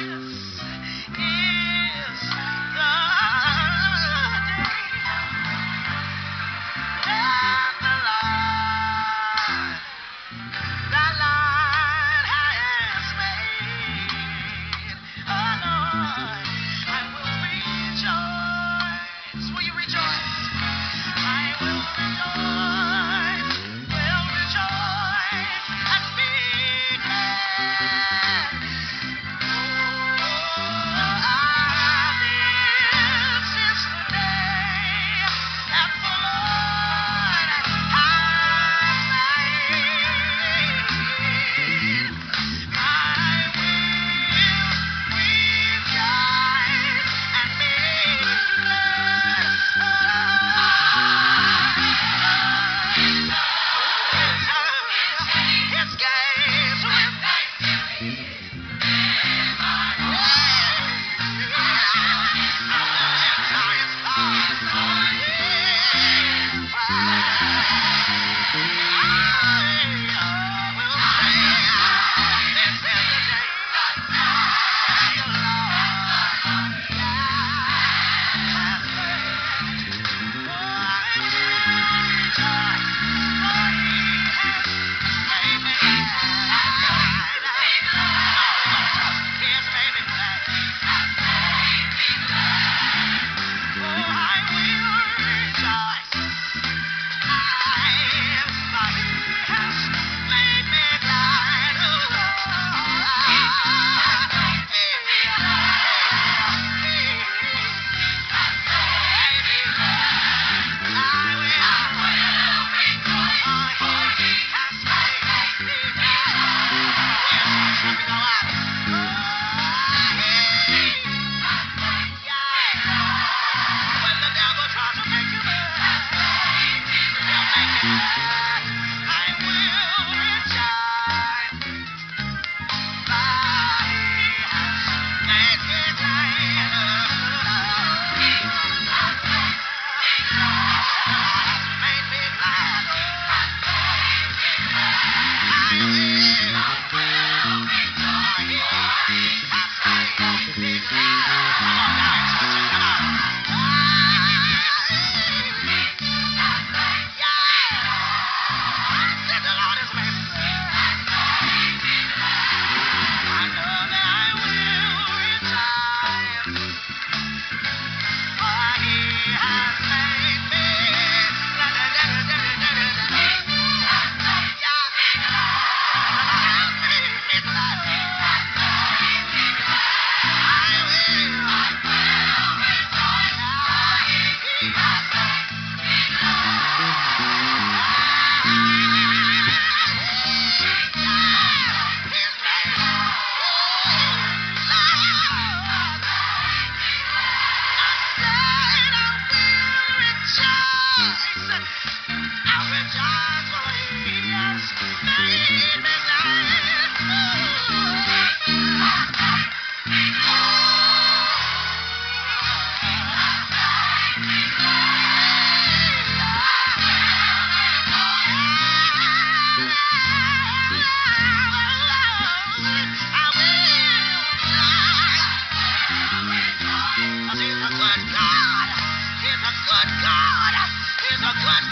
This Mm-hmm. good God. He's a good